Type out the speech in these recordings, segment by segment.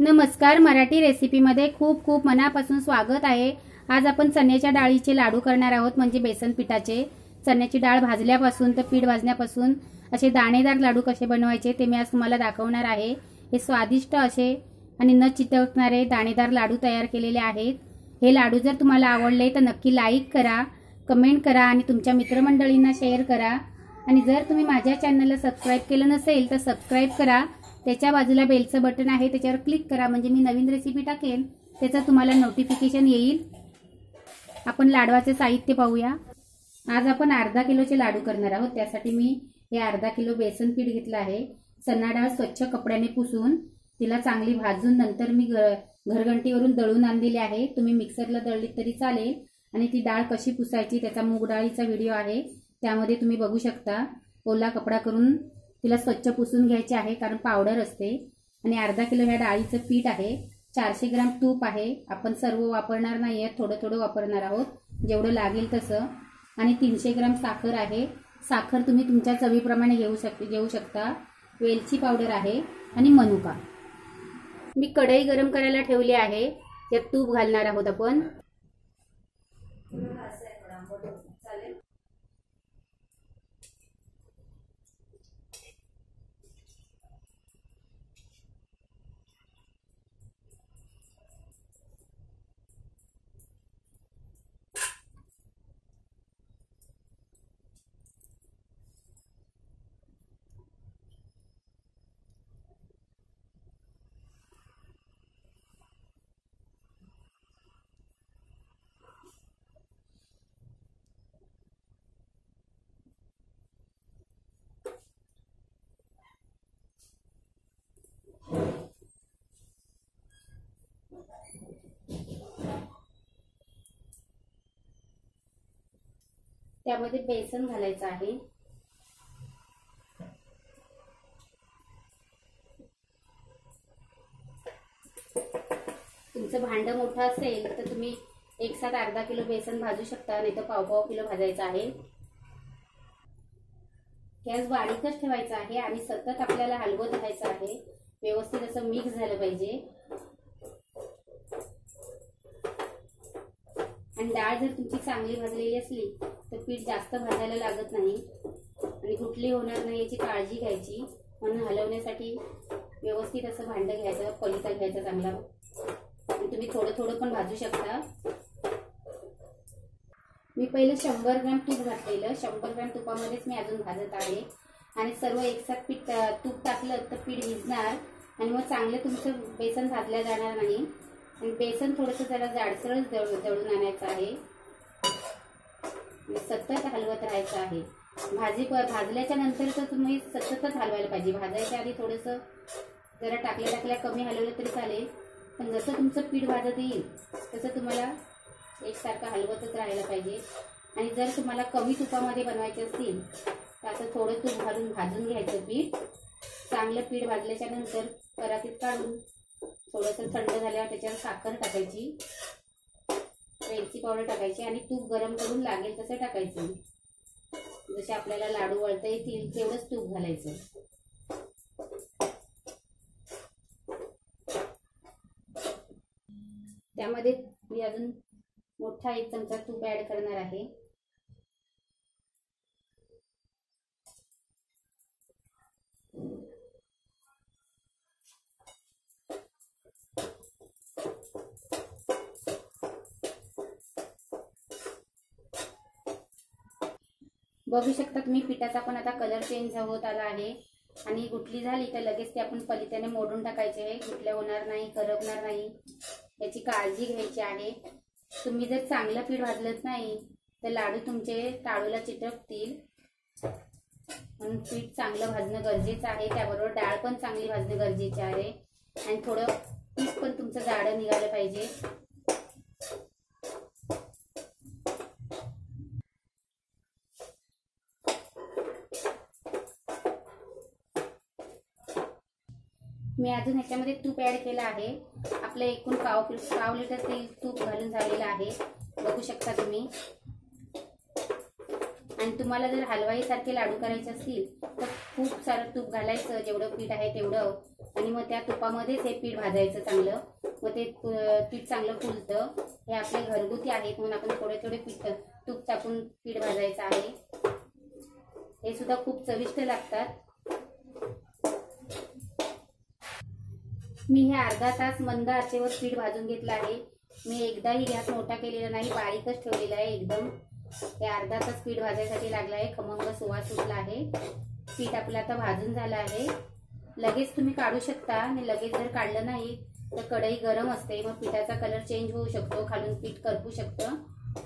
नमस्कार मराठी रेसिपीमध्ये खूप खूप मनापासून स्वागत आहे. आज आपण चण्याच्या डाळीचे लाडू करणार आहोत म्हणजे बेसन पिठाचे. चण्याची डाळ भाजल्यापासून तर पीठ भाजण्यापासून असे दाणेदार लाडू कसे बनवायचे ते मी आज तुम्हाला दाखवणार आहे. हे स्वादिष्ट असे आणि न चिटकणारे दाणेदार लाडू तयार केलेले आहेत. हे लाडू जर तुम्हाला आवडले तर नक्की लाईक करा कमेंट करा आणि तुमच्या मित्रमंडळींना शेअर करा. आणि जर तुम्ही माझ्या चॅनलला सबस्क्राईब केलं नसेल तर सबस्क्राईब करा. त्याच्या बाजूला बेलचं बटन आहे त्याच्यावर क्लिक करा. म्हणजे मी नवीन रेसिपी टाकेल त्याचं तुम्हाला नोटिफिकेशन येईल. आपण लाडवाचे साहित्य पाहूया. आज आपण अर्धा किलोचे लाडू करणार आहोत. त्यासाठी मी हे अर्धा किलो बेसन पीठ घेतलं आहे. चणा डाळ स्वच्छ कपड्याने पुसून तिला चांगली भाजून नंतर मी घरघंटीवरून दळून आणलेली आहे. तुम्ही मिक्सरला दळली तरी चालेल. आणि ती डाळ कशी पुसायची त्याचा मूग डाळीचा व्हिडिओ आहे. त्यामध्ये तुम्ही बघू शकता. ओला कपडा करून तिला स्वच्छ पुसून घ्यायचे आहे कारण पावडर असते. आणि अर्धा किलो ह्या डाळीचं पीठ आहे. चारशे ग्राम तूप आहे. आपण सर्व वापरणार नाही आहे थोडं थोडं वापरणार आहोत. जेवढं लागेल तसं. आणि तीनशे ग्राम साखर आहे. साखर तुम्ही तुमच्या चवीप्रमाणे घेऊ शक घेऊ शकता. वेलची पावडर आहे. आणि मनुका. मी कढई गरम करायला ठेवली आहे. त्यात तूप घालणार आहोत आपण. त्यामध्ये बेसन घालायचं आहे. तुमचं भांड मोठं असेल तर तुम्ही एक साथ अर्धा किलो बेसन भाजू शकता नाही तर पावपाव किलो भाजायचं आहे. गॅस बारीकच ठेवायचा आहे आणि सतत आपल्याला हलवत राहायचं आहे. व्यवस्थित असं मिक्स झालं पाहिजे. आणि डाळ जर तुमची चांगली भाजलेली असली तर पीठ जास्त भाजायला लागत नाही. आणि कुठली होणार नाही याची काळजी घ्यायची. म्हणून हलवण्यासाठी व्यवस्थित असं भांडं घ्यायचं पलिता घ्यायचा चांगला. आणि तुम्ही थोडं थोडं पण भाजू शकता. मी पहिलं शंभर ग्रॅम तूप घातलेलं. शंभर ग्रॅम तुपामध्येच मी अजून भाजत आहे. आणि सर्व एकसाथ पीठ तूप टाकलं तर पीठ भिजणार. आणि मग चांगलं तुमचं बेसन भाजल्या जाणार नाही. आणि बेसन थोडंसं जरा जाडसरच दळ दळून आणायचं आहे. सतत हलवत राहायचं आहे. भाजी भाजल्याच्या नंतर तर तुम्ही सततच हलवायला पाहिजे. भाजायच्या आधी थोडंसं जरा टाकल्या टाकल्या कमी हलवलं तरी चालेल. पण जसं तुमचं पीठ भाजत येईल तसं तुम्हाला एकसारखं हलवतच राहायला पाहिजे. आणि जर तुम्हाला कमी तुपामध्ये बनवायचे असतील तर असं थोडं तूप घालून भाजून घ्यायचं पीठ. चांगलं पीठ भाजल्याच्या नंतर परातीत काढून थोडंसं थंड झाल्यावर त्याच्यावर साखर टाकायची. वेलची पावडर टाकायची आणि तूप गरम करून लागेल तसं टाकायचं. जसे आपल्याला लाडू वळता येतील तेवढंच तूप घालायचं. त्यामध्ये मी अजून मोठा एक चमचा तूप ऍड करणार आहे. बघू शकता तुम्ही पिठाचा पण आता कलर चेंज होत आला आहे. आणि गुठली झाली तर लगेच ते आपण पलित्याने मोडून टाकायचे आहे. गुठल्या होणार नाही करपणार नाही. याची काळजी घ्यायची आहे. तुम्ही जर चांगलं पीठ भाजलंच नाही तर लाडू तुमचे टाळूला चिटकतील. म्हणून पीठ चांगलं भाजणं गरजेचं आहे. त्याबरोबर डाळ पण चांगली भाजणं गरजेची आहे. आणि थोडं पीठ पण तुमचं जाडं निघालं पाहिजे. मी अजून ह्याच्यामध्ये तूप ऍड केलं आहे. आपलं एकूण पाव किलो पाव लिटर तेल तूप घालून झालेलं आहे. बघू शकता तुम्ही. आणि तुम्हाला जर हलवाईसारखे लाडू करायचे असतील तर खूप सारं तूप घालायचं. जेवढं पीठ आहे तेवढं. आणि मग त्या तुपामध्येच हे पीठ भाजायचं चांगलं. मग ते पीठ चांगलं फुलतं. हे आपले घरगुती आहेत म्हणून आपण थोडे थोडे पीठ तूप टाकून पीठ भाजायचं आहे. हे सुद्धा खूप चविष्ट लागतात. मी हे अर्धा तास मंद आचेवर पीठ भाजून घेतलं आहे. मी एकदाही गॅस मोठा केलेला नाही बारीकच ठेवलेला आहे एकदम. हे अर्धा तास पीठ भाजायसाठी लागला आहे खमंग सुवास सुटला आहे. पीठ आपलं आता भाजून झालं आहे. लगेच तुम्ही काढू शकता आणि लगेच जर काढलं नाही तर कढई गरम असते मग पिठाचा कलर चेंज होऊ शकतो खालून पीठ करपू शकतं.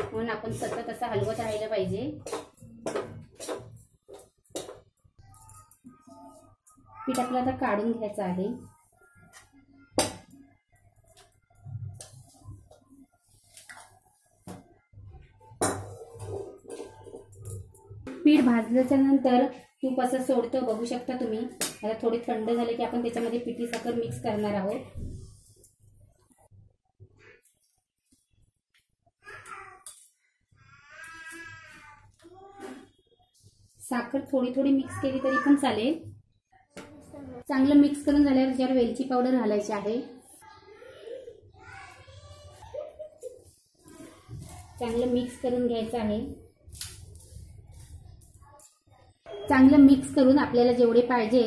म्हणून आपण सतत असं हलवत राहायला पाहिजे. पीठ आपलं आता काढून घ्यायचं आहे. पीठ भाजल्याच्या नंतर तूप असं सोडतं बघू शकता तुम्ही. आता थोडी थंड झाले की आपण त्याच्यामध्ये पिठी साखर मिक्स करणार आहोत. साखर थोडी थोडी मिक्स केली तरी पण चालेल. चांगलं मिक्स करून झाल्यावर त्याच्यावर वेलची पावडर घालायची आहे. चांगलं मिक्स करून घ्यायचं आहे. चांगलं मिक्स करून आपल्याला जेवढे पाहिजे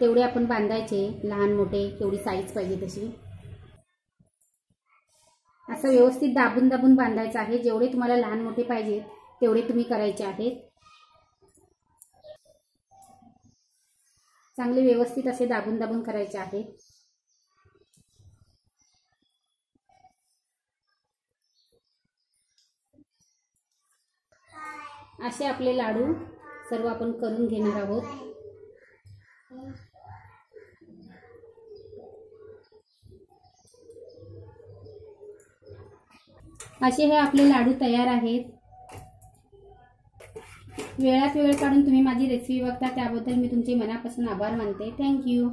तेवढे आपण बांधायचे लहान मोठे केवढी साईज पाहिजे तशी. असं व्यवस्थित दाबून दाबून बांधायचं आहे. जेवढे तुम्हाला लहान मोठे पाहिजे तेवढे तुम्ही करायचे आहेत. चांगले व्यवस्थित असे दाबून दाबून करायचे आहेत. असे आपले लाडू सर्व आपण करून घेणार आहोत. असे हे आपले लाडू तयार आहेत. वेळात वेळ काढून तुम्ही माझी रेसिपी बघता त्याबद्दल मी तुमचे मनापासून आभार मानते. थँक्यू